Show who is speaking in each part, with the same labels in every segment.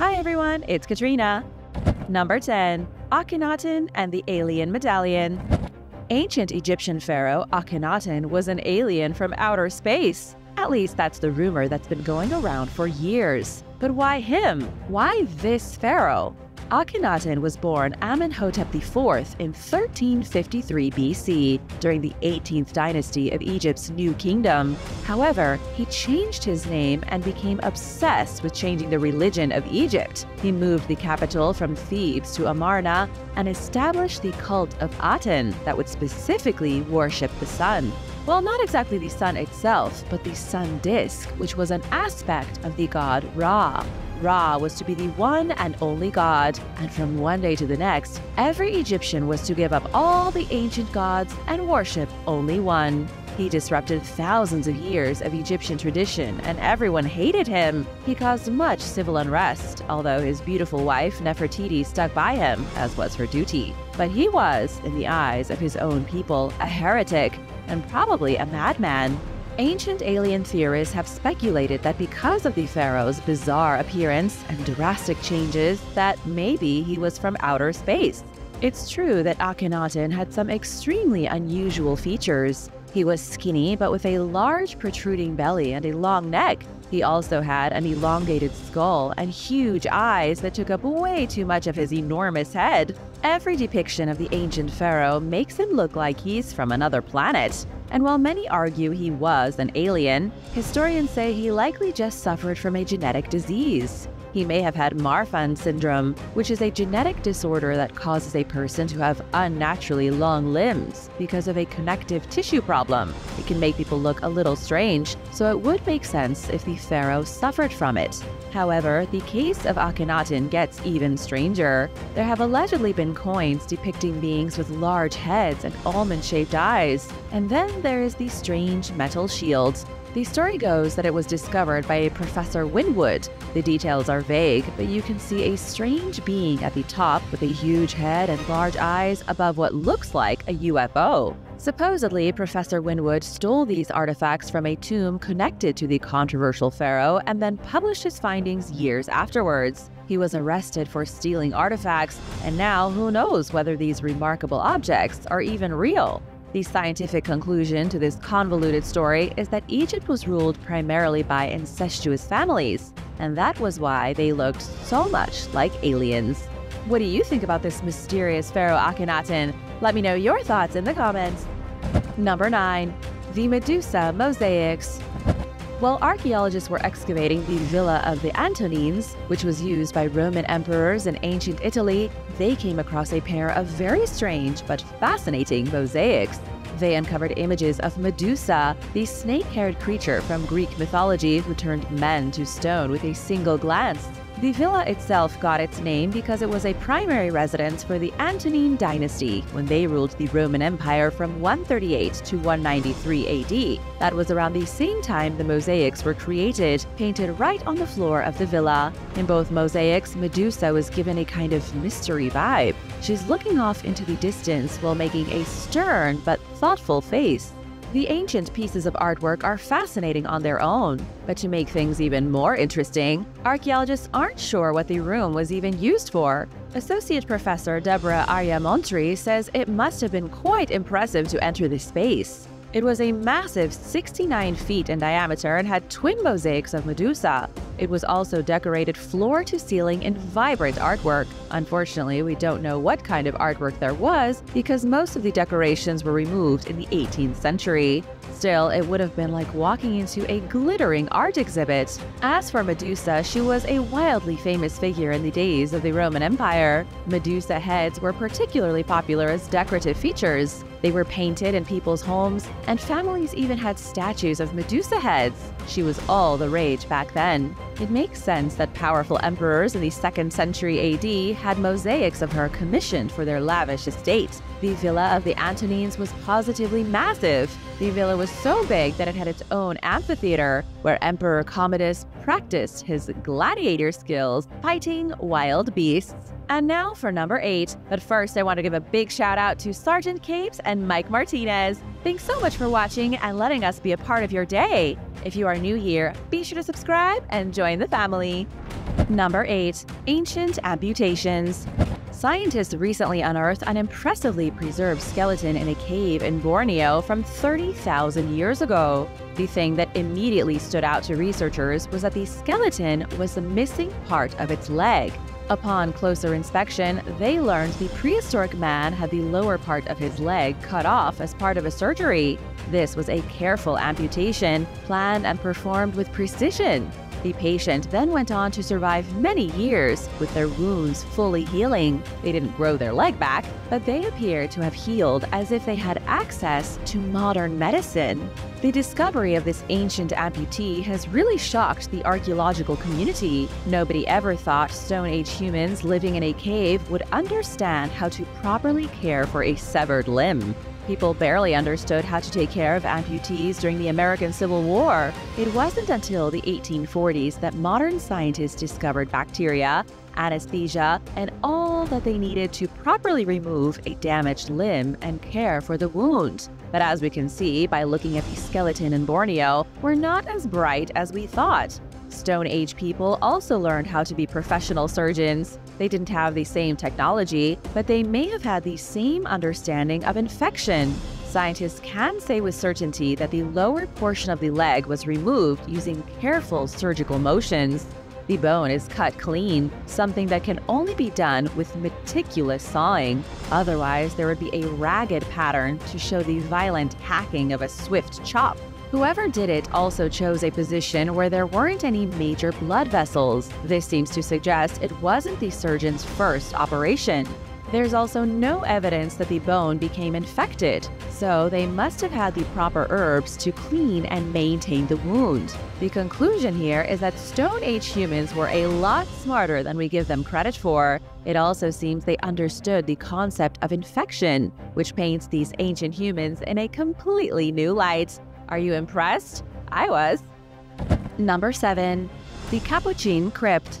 Speaker 1: Hi everyone, it's Katrina. Number 10. Akhenaten and the Alien Medallion. Ancient Egyptian pharaoh Akhenaten was an alien from outer space. At least that's the rumor that's been going around for years. But why him? Why this pharaoh? Akhenaten was born Amenhotep IV in 1353 BC during the 18th dynasty of Egypt's New Kingdom. However, he changed his name and became obsessed with changing the religion of Egypt. He moved the capital from Thebes to Amarna and established the cult of Aten that would specifically worship the sun. Well, not exactly the sun itself, but the sun disk, which was an aspect of the god Ra. Ra was to be the one and only god, and from one day to the next, every Egyptian was to give up all the ancient gods and worship only one. He disrupted thousands of years of Egyptian tradition, and everyone hated him. He caused much civil unrest, although his beautiful wife Nefertiti stuck by him, as was her duty. But he was, in the eyes of his own people, a heretic and probably a madman. Ancient alien theorists have speculated that because of the pharaoh's bizarre appearance and drastic changes, that maybe he was from outer space. It's true that Akhenaten had some extremely unusual features. He was skinny but with a large protruding belly and a long neck. He also had an elongated skull and huge eyes that took up way too much of his enormous head. Every depiction of the ancient pharaoh makes him look like he's from another planet. And while many argue he was an alien, historians say he likely just suffered from a genetic disease. He may have had Marfan syndrome, which is a genetic disorder that causes a person to have unnaturally long limbs because of a connective tissue problem. It can make people look a little strange, so it would make sense if the pharaoh suffered from it. However, the case of Akhenaten gets even stranger. There have allegedly been coins depicting beings with large heads and almond shaped eyes. And then there is the strange metal shield. The story goes that it was discovered by a Professor Winwood. The details are vague, but you can see a strange being at the top with a huge head and large eyes above what looks like a UFO. Supposedly, Professor Winwood stole these artifacts from a tomb connected to the controversial pharaoh and then published his findings years afterwards. He was arrested for stealing artifacts, and now who knows whether these remarkable objects are even real. The scientific conclusion to this convoluted story is that Egypt was ruled primarily by incestuous families, and that was why they looked so much like aliens. What do you think about this mysterious pharaoh Akhenaten? Let me know your thoughts in the comments. Number 9. The Medusa Mosaics while archaeologists were excavating the Villa of the Antonines, which was used by Roman emperors in ancient Italy, they came across a pair of very strange but fascinating mosaics. They uncovered images of Medusa, the snake haired creature from Greek mythology who turned men to stone with a single glance. The villa itself got its name because it was a primary residence for the Antonine dynasty when they ruled the Roman Empire from 138 to 193 AD. That was around the same time the mosaics were created, painted right on the floor of the villa. In both mosaics, Medusa was given a kind of mystery vibe. She's looking off into the distance while making a stern but thoughtful face. The ancient pieces of artwork are fascinating on their own, but to make things even more interesting, archaeologists aren't sure what the room was even used for. Associate Professor Deborah Arya-Montri says it must have been quite impressive to enter the space. It was a massive 69 feet in diameter and had twin mosaics of Medusa. It was also decorated floor to ceiling in vibrant artwork. Unfortunately, we don't know what kind of artwork there was because most of the decorations were removed in the 18th century. Still, it would have been like walking into a glittering art exhibit. As for Medusa, she was a wildly famous figure in the days of the Roman Empire. Medusa heads were particularly popular as decorative features. They were painted in people's homes, and families even had statues of Medusa heads. She was all the rage back then. It makes sense that powerful emperors in the 2nd century AD had mosaics of her commissioned for their lavish estate. The Villa of the Antonines was positively massive. The villa was so big that it had its own amphitheater, where Emperor Commodus practiced his gladiator skills fighting wild beasts. And now for number 8. But first, I want to give a big shout out to Sergeant Capes and Mike Martinez. Thanks so much for watching and letting us be a part of your day. If you are new here, be sure to subscribe and join the family. Number 8. Ancient Amputations Scientists recently unearthed an impressively preserved skeleton in a cave in Borneo from 30,000 years ago. The thing that immediately stood out to researchers was that the skeleton was the missing part of its leg. Upon closer inspection, they learned the prehistoric man had the lower part of his leg cut off as part of a surgery. This was a careful amputation, planned and performed with precision. The patient then went on to survive many years with their wounds fully healing. They didn't grow their leg back, but they appear to have healed as if they had access to modern medicine. The discovery of this ancient amputee has really shocked the archaeological community. Nobody ever thought Stone Age humans living in a cave would understand how to properly care for a severed limb. People barely understood how to take care of amputees during the American Civil War. It wasn't until the 1840s that modern scientists discovered bacteria, anesthesia, and all that they needed to properly remove a damaged limb and care for the wound. But as we can see by looking at the skeleton in Borneo, we're not as bright as we thought. Stone Age people also learned how to be professional surgeons. They didn't have the same technology, but they may have had the same understanding of infection. Scientists can say with certainty that the lower portion of the leg was removed using careful surgical motions. The bone is cut clean, something that can only be done with meticulous sawing. Otherwise, there would be a ragged pattern to show the violent hacking of a swift chop. Whoever did it also chose a position where there weren't any major blood vessels. This seems to suggest it wasn't the surgeon's first operation. There's also no evidence that the bone became infected, so they must have had the proper herbs to clean and maintain the wound. The conclusion here is that Stone Age humans were a lot smarter than we give them credit for. It also seems they understood the concept of infection, which paints these ancient humans in a completely new light. Are you impressed? I was. Number 7. The Capuchin Crypt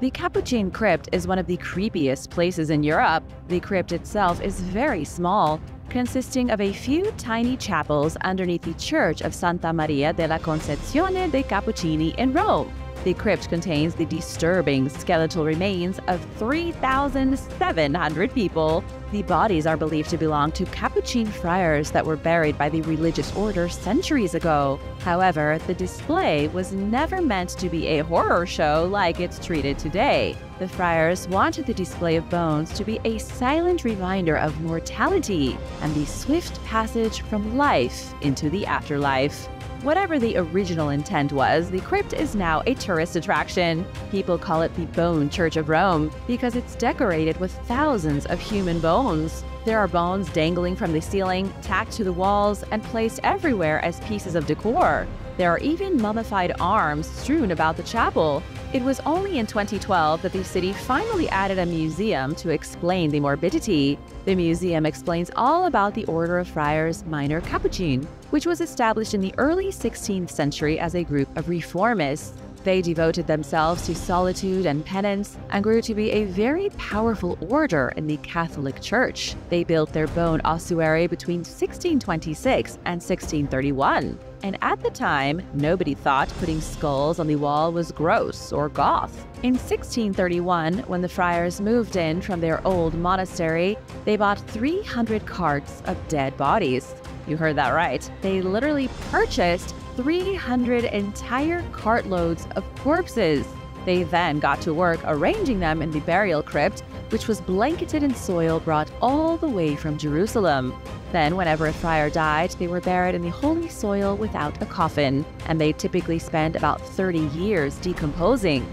Speaker 1: the Capuchin Crypt is one of the creepiest places in Europe. The crypt itself is very small, consisting of a few tiny chapels underneath the Church of Santa Maria della Concezione dei Cappuccini in Rome. The crypt contains the disturbing skeletal remains of 3,700 people. The bodies are believed to belong to Capuchin friars that were buried by the religious order centuries ago. However, the display was never meant to be a horror show like it's treated today. The friars wanted the display of bones to be a silent reminder of mortality and the swift passage from life into the afterlife. Whatever the original intent was, the crypt is now a tourist attraction. People call it the Bone Church of Rome because it's decorated with thousands of human bones. There are bones dangling from the ceiling, tacked to the walls, and placed everywhere as pieces of decor. There are even mummified arms strewn about the chapel. It was only in 2012 that the city finally added a museum to explain the morbidity. The museum explains all about the Order of Friars Minor Capuchin, which was established in the early 16th century as a group of reformists. They devoted themselves to solitude and penance and grew to be a very powerful order in the Catholic Church. They built their bone ossuary between 1626 and 1631. And at the time, nobody thought putting skulls on the wall was gross or goth. In 1631, when the friars moved in from their old monastery, they bought 300 carts of dead bodies. You heard that right. They literally purchased 300 entire cartloads of corpses. They then got to work arranging them in the burial crypt, which was blanketed in soil brought all the way from Jerusalem. Then, whenever a friar died, they were buried in the holy soil without a coffin, and they typically spent about 30 years decomposing.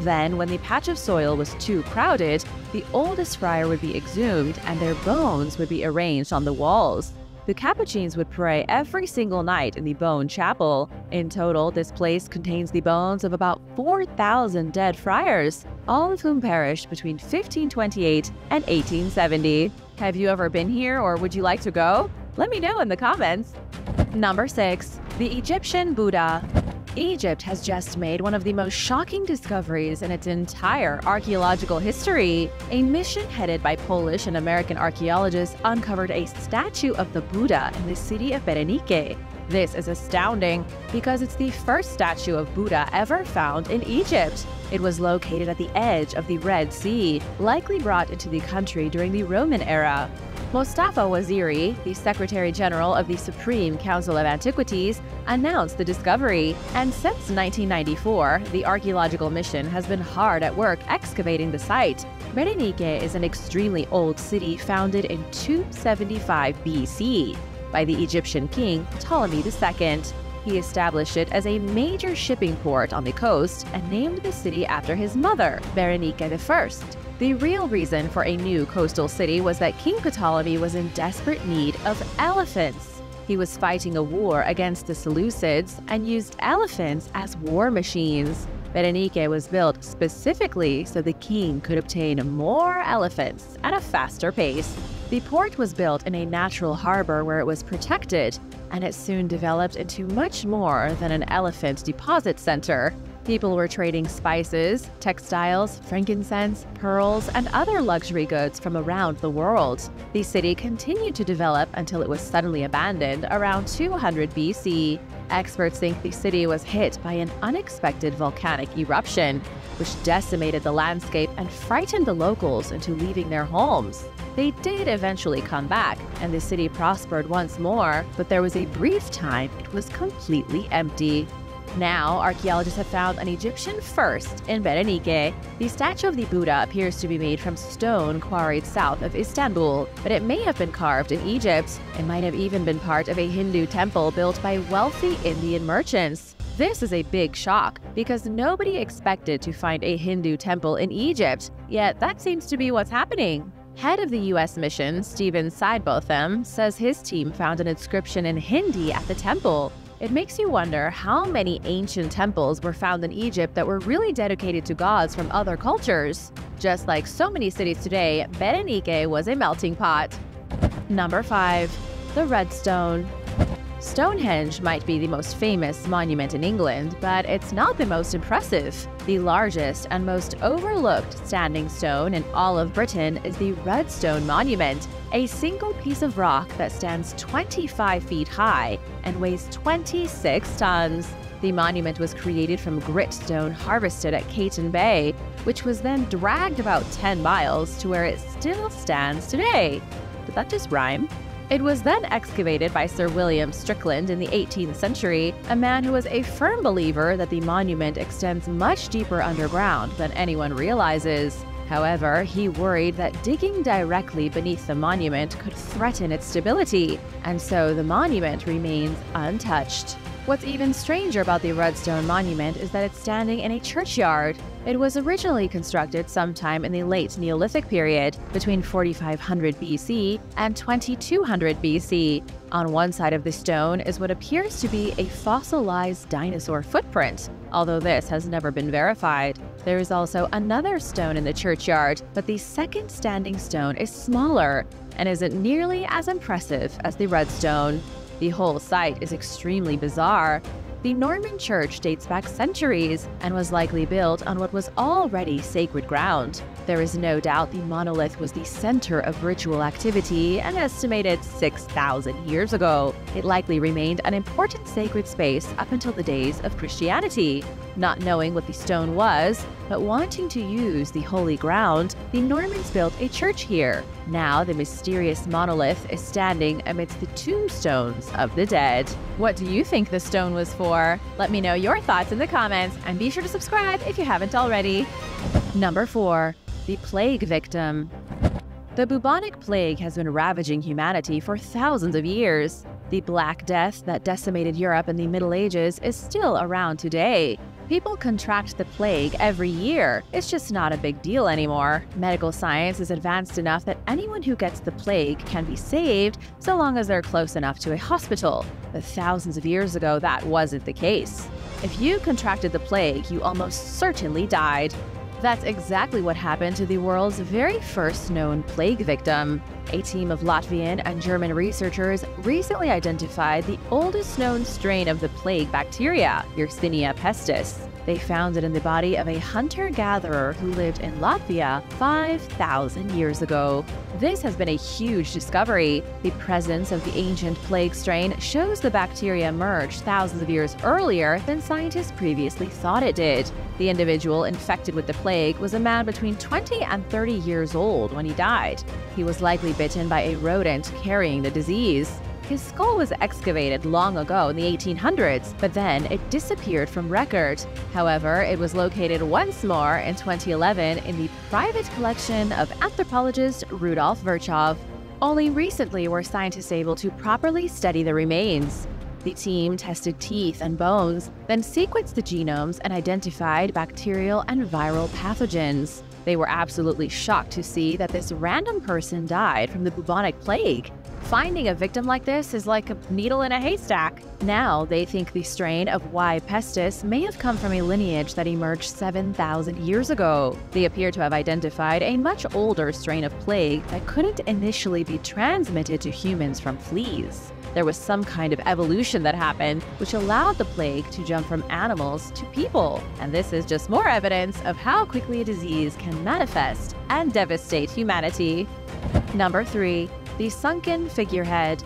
Speaker 1: Then, when the patch of soil was too crowded, the oldest friar would be exhumed and their bones would be arranged on the walls. The Capuchins would pray every single night in the Bone Chapel. In total, this place contains the bones of about 4,000 dead friars, all of whom perished between 1528 and 1870. Have you ever been here or would you like to go? Let me know in the comments. Number 6. The Egyptian Buddha Egypt has just made one of the most shocking discoveries in its entire archaeological history. A mission headed by Polish and American archaeologists uncovered a statue of the Buddha in the city of Berenike. This is astounding because it's the first statue of Buddha ever found in Egypt. It was located at the edge of the Red Sea, likely brought into the country during the Roman era. Mostafa Waziri, the Secretary General of the Supreme Council of Antiquities, announced the discovery. And since 1994, the archaeological mission has been hard at work excavating the site. Berenike is an extremely old city founded in 275 BC by the Egyptian king Ptolemy II. He established it as a major shipping port on the coast and named the city after his mother, Berenike I. The real reason for a new coastal city was that King Ptolemy was in desperate need of elephants. He was fighting a war against the Seleucids and used elephants as war machines. Berenike was built specifically so the king could obtain more elephants at a faster pace. The port was built in a natural harbor where it was protected, and it soon developed into much more than an elephant deposit center. People were trading spices, textiles, frankincense, pearls, and other luxury goods from around the world. The city continued to develop until it was suddenly abandoned around 200 BC. Experts think the city was hit by an unexpected volcanic eruption, which decimated the landscape and frightened the locals into leaving their homes. They did eventually come back, and the city prospered once more, but there was a brief time it was completely empty. Now, archaeologists have found an Egyptian first in Berenike. The statue of the Buddha appears to be made from stone quarried south of Istanbul, but it may have been carved in Egypt. It might have even been part of a Hindu temple built by wealthy Indian merchants. This is a big shock because nobody expected to find a Hindu temple in Egypt, yet that seems to be what's happening. Head of the U.S. mission, Stephen Sidebotham, says his team found an inscription in Hindi at the temple. It makes you wonder how many ancient temples were found in Egypt that were really dedicated to gods from other cultures. Just like so many cities today, Berenike was a melting pot. Number 5. The Red Stone Stonehenge might be the most famous monument in England, but it's not the most impressive. The largest and most overlooked standing stone in all of Britain is the Redstone Monument, a single piece of rock that stands 25 feet high and weighs 26 tons. The monument was created from grit stone harvested at Cayton Bay, which was then dragged about 10 miles to where it still stands today. Did that just rhyme? It was then excavated by Sir William Strickland in the 18th century, a man who was a firm believer that the monument extends much deeper underground than anyone realizes. However, he worried that digging directly beneath the monument could threaten its stability, and so the monument remains untouched. What's even stranger about the Redstone Monument is that it's standing in a churchyard. It was originally constructed sometime in the late Neolithic period, between 4500 BC and 2200 BC. On one side of the stone is what appears to be a fossilized dinosaur footprint, although this has never been verified. There is also another stone in the churchyard, but the second standing stone is smaller and isn't nearly as impressive as the Redstone. The whole site is extremely bizarre. The Norman church dates back centuries and was likely built on what was already sacred ground. There is no doubt the monolith was the center of ritual activity an estimated 6,000 years ago. It likely remained an important sacred space up until the days of Christianity. Not knowing what the stone was, but wanting to use the holy ground, the Normans built a church here. Now the mysterious monolith is standing amidst the tombstones of the dead. What do you think the stone was for? Let me know your thoughts in the comments and be sure to subscribe if you haven't already. Number 4 the plague victim. The bubonic plague has been ravaging humanity for thousands of years. The Black Death that decimated Europe in the Middle Ages is still around today. People contract the plague every year. It's just not a big deal anymore. Medical science is advanced enough that anyone who gets the plague can be saved so long as they're close enough to a hospital. But thousands of years ago, that wasn't the case. If you contracted the plague, you almost certainly died. That's exactly what happened to the world's very first known plague victim. A team of Latvian and German researchers recently identified the oldest known strain of the plague bacteria, Yersinia pestis. They found it in the body of a hunter gatherer who lived in Latvia 5,000 years ago. This has been a huge discovery. The presence of the ancient plague strain shows the bacteria emerged thousands of years earlier than scientists previously thought it did. The individual infected with the plague was a man between 20 and 30 years old when he died. He was likely bitten by a rodent carrying the disease. His skull was excavated long ago in the 1800s, but then it disappeared from record. However, it was located once more in 2011 in the private collection of anthropologist Rudolf Virchow. Only recently were scientists able to properly study the remains. The team tested teeth and bones, then sequenced the genomes and identified bacterial and viral pathogens. They were absolutely shocked to see that this random person died from the bubonic plague. Finding a victim like this is like a needle in a haystack. Now, they think the strain of Y. pestis may have come from a lineage that emerged 7,000 years ago. They appear to have identified a much older strain of plague that couldn't initially be transmitted to humans from fleas. There was some kind of evolution that happened, which allowed the plague to jump from animals to people. And this is just more evidence of how quickly a disease can manifest and devastate humanity. Number 3 the sunken figurehead.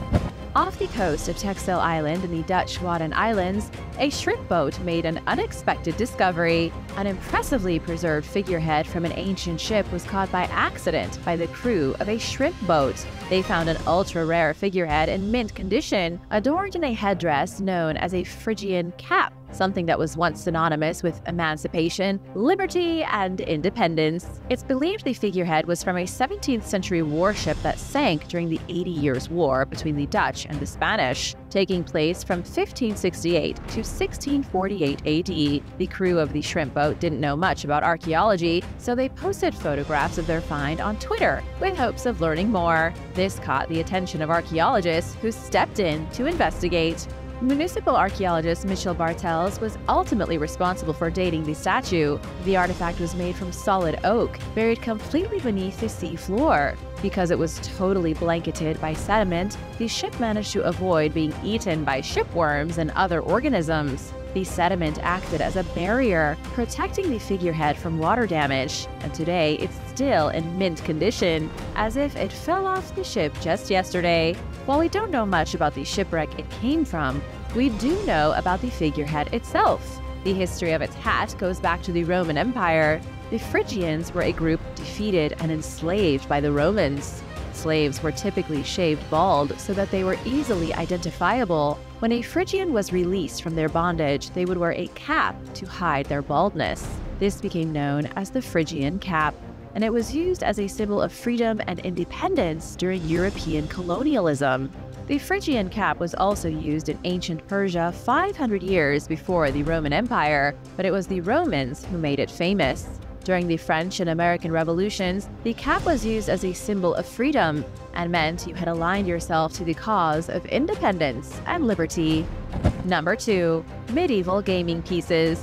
Speaker 1: Off the coast of Texel Island in the Dutch Wadden Islands, a shrimp boat made an unexpected discovery. An impressively preserved figurehead from an ancient ship was caught by accident by the crew of a shrimp boat. They found an ultra rare figurehead in mint condition, adorned in a headdress known as a Phrygian cap something that was once synonymous with emancipation, liberty, and independence. It's believed the figurehead was from a 17th century warship that sank during the Eighty Years' War between the Dutch and the Spanish, taking place from 1568 to 1648 AD. The crew of the shrimp boat didn't know much about archaeology, so they posted photographs of their find on Twitter with hopes of learning more. This caught the attention of archaeologists who stepped in to investigate. Municipal archaeologist Michel Bartels was ultimately responsible for dating the statue. The artifact was made from solid oak, buried completely beneath the sea floor. Because it was totally blanketed by sediment, the ship managed to avoid being eaten by shipworms and other organisms. The sediment acted as a barrier, protecting the figurehead from water damage, and today it's still in mint condition, as if it fell off the ship just yesterday. While we don't know much about the shipwreck it came from, we do know about the figurehead itself. The history of its hat goes back to the Roman Empire. The Phrygians were a group defeated and enslaved by the Romans. Slaves were typically shaved bald so that they were easily identifiable. When a Phrygian was released from their bondage, they would wear a cap to hide their baldness. This became known as the Phrygian cap and it was used as a symbol of freedom and independence during European colonialism. The Phrygian cap was also used in ancient Persia 500 years before the Roman Empire, but it was the Romans who made it famous. During the French and American revolutions, the cap was used as a symbol of freedom and meant you had aligned yourself to the cause of independence and liberty. Number 2. Medieval Gaming Pieces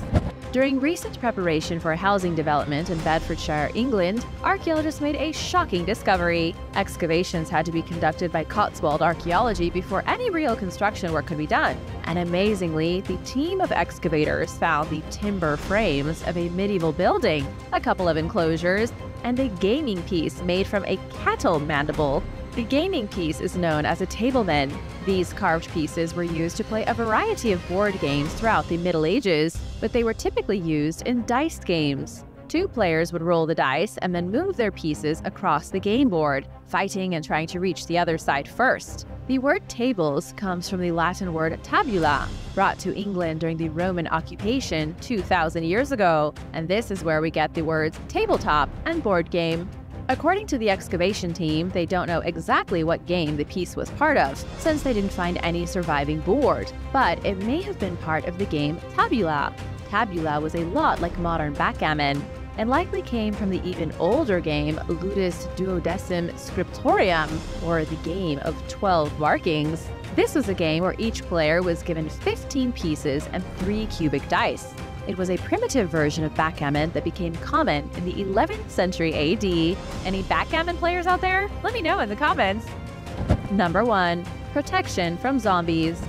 Speaker 1: during recent preparation for a housing development in Bedfordshire, England, archaeologists made a shocking discovery. Excavations had to be conducted by Cotswold Archaeology before any real construction work could be done. And amazingly, the team of excavators found the timber frames of a medieval building, a couple of enclosures, and a gaming piece made from a cattle mandible. The gaming piece is known as a tableman. These carved pieces were used to play a variety of board games throughout the Middle Ages, but they were typically used in dice games. Two players would roll the dice and then move their pieces across the game board, fighting and trying to reach the other side first. The word tables comes from the Latin word tabula, brought to England during the Roman occupation 2,000 years ago, and this is where we get the words tabletop and board game. According to the excavation team, they don't know exactly what game the piece was part of, since they didn't find any surviving board, but it may have been part of the game Tabula. Tabula was a lot like modern backgammon, and likely came from the even older game Ludus Duodecim Scriptorium, or the game of 12 markings. This was a game where each player was given 15 pieces and 3 cubic dice. It was a primitive version of backgammon that became common in the 11th century AD. Any backgammon players out there? Let me know in the comments. Number 1. Protection from zombies.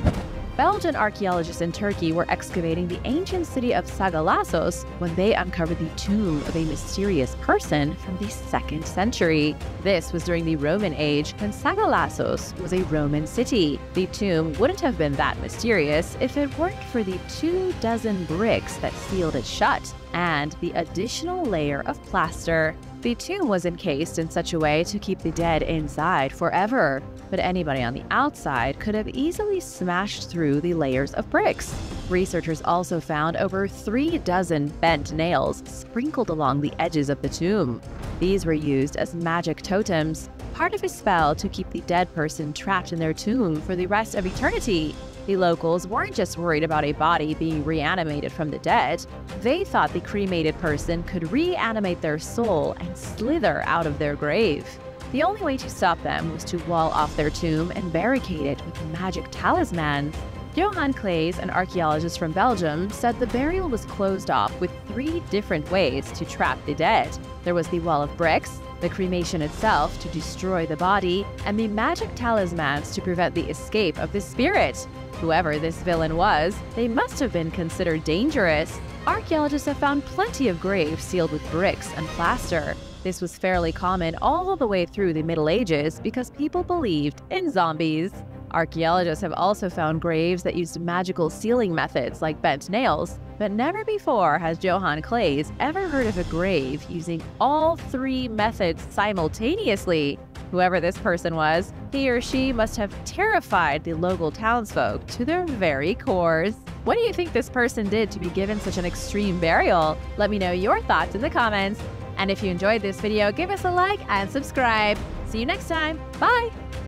Speaker 1: Belgian archaeologists in Turkey were excavating the ancient city of Sagalassos when they uncovered the tomb of a mysterious person from the 2nd century. This was during the Roman age when Sagalassos was a Roman city. The tomb wouldn't have been that mysterious if it weren't for the two dozen bricks that sealed it shut and the additional layer of plaster. The tomb was encased in such a way to keep the dead inside forever, but anybody on the outside could have easily smashed through the layers of bricks. Researchers also found over three dozen bent nails sprinkled along the edges of the tomb. These were used as magic totems, part of a spell to keep the dead person trapped in their tomb for the rest of eternity. The locals weren't just worried about a body being reanimated from the dead, they thought the cremated person could reanimate their soul and slither out of their grave. The only way to stop them was to wall off their tomb and barricade it with magic talismans. Johan Claeys, an archaeologist from Belgium, said the burial was closed off with three different ways to trap the dead. There was the wall of bricks, the cremation itself to destroy the body, and the magic talismans to prevent the escape of the spirit. Whoever this villain was, they must have been considered dangerous. Archaeologists have found plenty of graves sealed with bricks and plaster. This was fairly common all the way through the Middle Ages because people believed in zombies. Archaeologists have also found graves that used magical sealing methods like bent nails, but never before has Johan Claeys ever heard of a grave using all three methods simultaneously. Whoever this person was, he or she must have terrified the local townsfolk to their very cores. What do you think this person did to be given such an extreme burial? Let me know your thoughts in the comments. And if you enjoyed this video, give us a like and subscribe. See you next time. Bye!